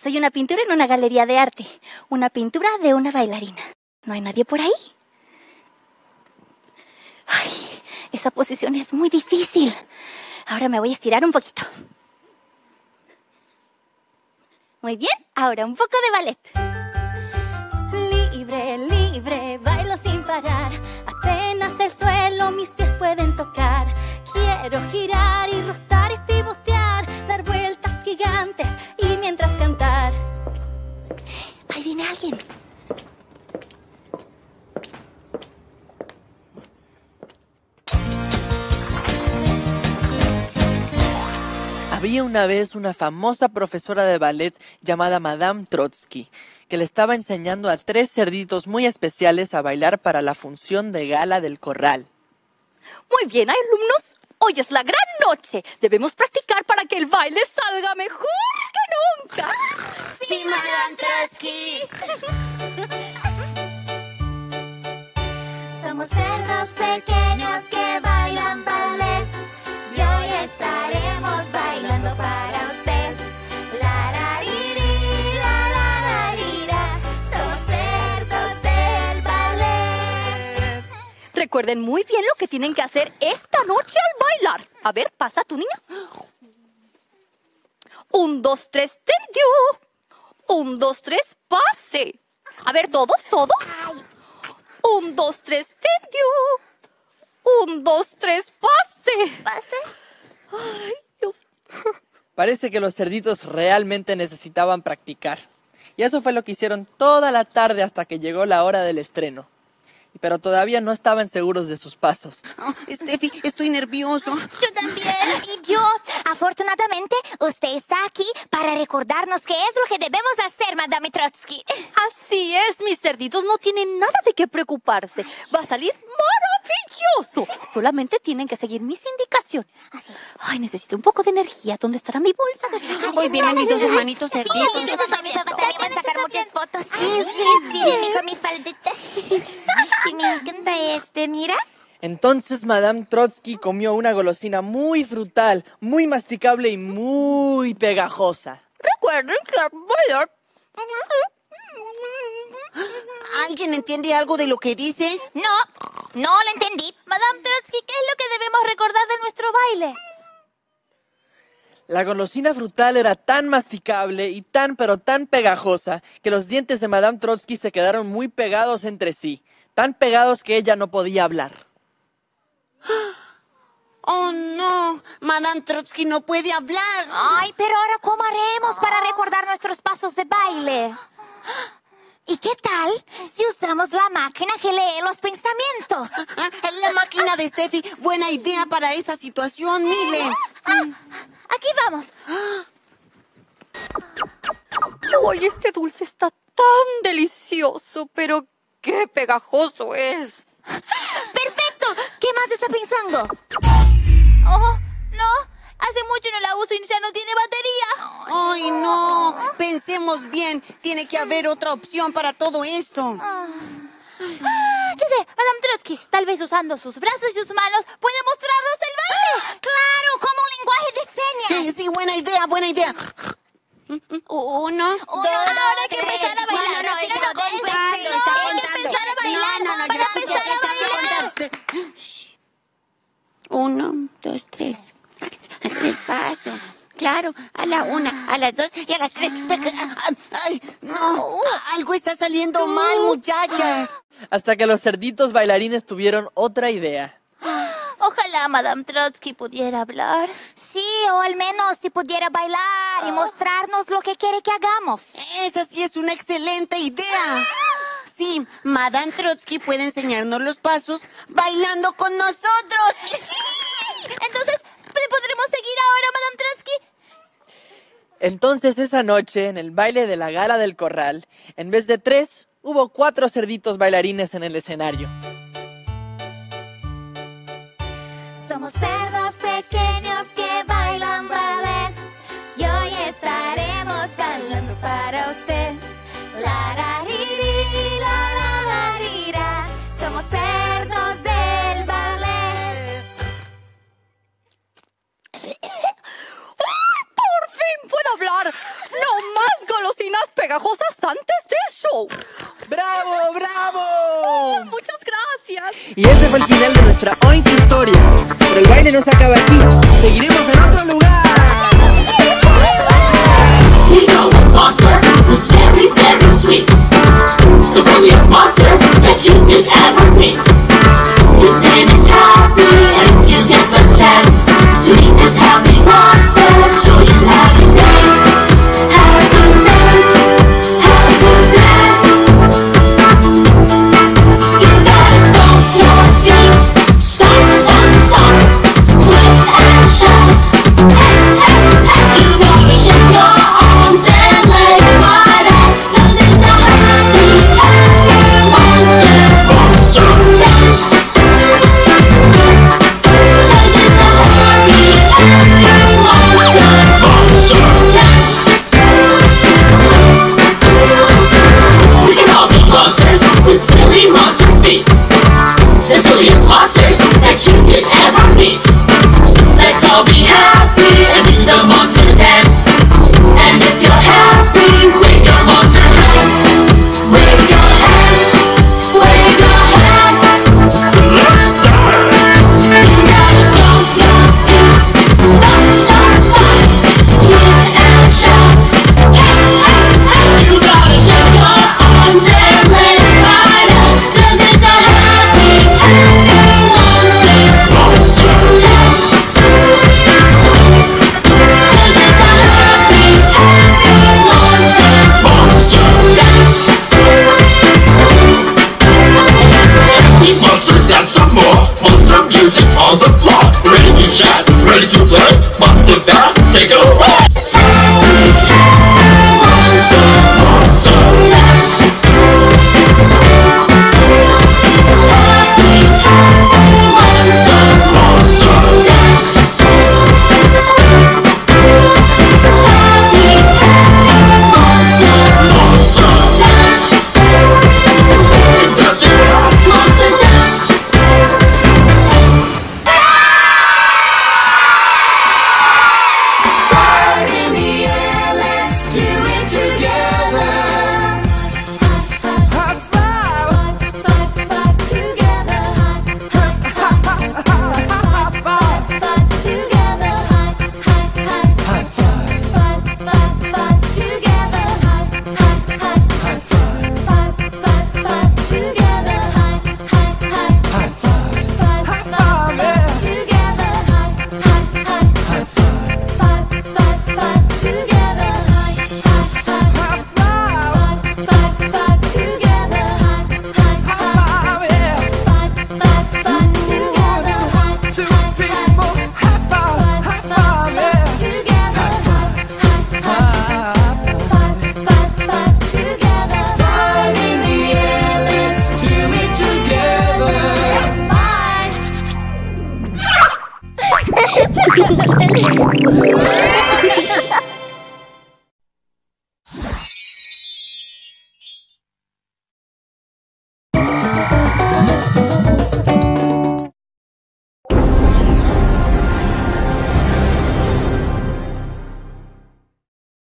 Soy una pintura en una galería de arte. Una pintura de una bailarina. ¿No hay nadie por ahí? Ay, esa posición es muy difícil. Ahora me voy a estirar un poquito. Muy bien, ahora un poco de ballet. Libre, libre, bailo sin parar. Apenas el suelo mis pies pueden tocar. Quiero girar y rotar Había una vez una famosa profesora de ballet llamada Madame Trotsky, que le estaba enseñando a tres cerditos muy especiales a bailar para la función de gala del corral. Muy bien, alumnos. Hoy es la gran noche. Debemos practicar para que el baile salga mejor Recuerden muy bien lo que tienen que hacer esta noche al bailar. A ver, pasa tu niña. Un, dos, tres, tendió. Un, dos, tres, pase. A ver, todos, todos. Un, dos, tres, tendió. Un, dos, tres, pase. ¿Pase? Ay, Dios. Parece que los cerditos realmente necesitaban practicar. Y eso fue lo que hicieron toda la tarde hasta que llegó la hora del estreno. Pero todavía no estaban seguros de sus pasos. Oh, Steffi, estoy nervioso. Yo también. Y yo, afortunadamente, usted está aquí para recordarnos qué es lo que debemos hacer, Madame Trotsky. Así es, mis cerditos no tienen nada de qué preocuparse. Va a salir maravilloso. Solamente tienen que seguir mis indicaciones. Ay, necesito un poco de energía. ¿Dónde estará mi bolsa? Hoy vienen mis dos hermanitos cerditos. Sí, a sacar muchas fotos. Sí, sí, sí. Y me encanta este, mira. Entonces Madame Trotsky comió una golosina muy frutal, muy masticable y muy pegajosa. Recuerden que bailar. ¿Alguien entiende algo de lo que dice? No, no lo entendí. Madame Trotsky, ¿qué es lo que debemos recordar de nuestro baile? La golosina frutal era tan masticable y tan pero tan pegajosa que los dientes de Madame Trotsky se quedaron muy pegados entre sí, tan pegados que ella no podía hablar. Oh, no. Madame Trotsky no puede hablar. Ay, pero ahora ¿cómo haremos para recordar nuestros pasos de baile? ¿Y qué tal si usamos la máquina que lee los pensamientos? Ah, La máquina de Steffi, buena idea para esa situación, miren. Aquí vamos. Ay, este dulce está tan delicioso, pero qué pegajoso es. ¡Perfecto! ¿Qué más está pensando? Oh, no. Hace mucho no la uso y ya no tiene batería. Ay, no. Pensemos bien. Tiene que haber otra opción para todo esto. Ah, ¿Qué sé? Madame Trotsky, tal vez usando sus brazos y sus manos puede mostrarnos el baile. ¡Claro! Como un lenguaje de señas. Sí, buena idea, buena idea. Uno, Uno, dos, ahora hay que tres. empezar a bailar. No, no, Sí, está no, contando, no, está hay que contando. empezar a bailar, No, no, no, para yo empezar escuché, a está bailar. contando. Uno, dos, tres. Despacio. Claro, a la una, a las dos y a las tres. Ay, no, algo está saliendo mal, muchachas. Hasta que los cerditos bailarines tuvieron otra idea. Ojalá Madame Trotsky pudiera hablar. Sí, o al menos si pudiera bailar y mostrarnos lo que quiere que hagamos. Esa sí es una excelente idea. Sí, Madame Trotsky puede enseñarnos los pasos bailando con nosotros. Entonces, ¿podremos seguir ahora, Madame Trotsky? Entonces esa noche, en el baile de la gala del corral, en vez de tres, hubo cuatro cerditos bailarines en el escenario. antes del show. ¡Bravo, bravo! Oh, muchas gracias. Y este fue el final de nuestra Oink Historia. Pero el baile no se acaba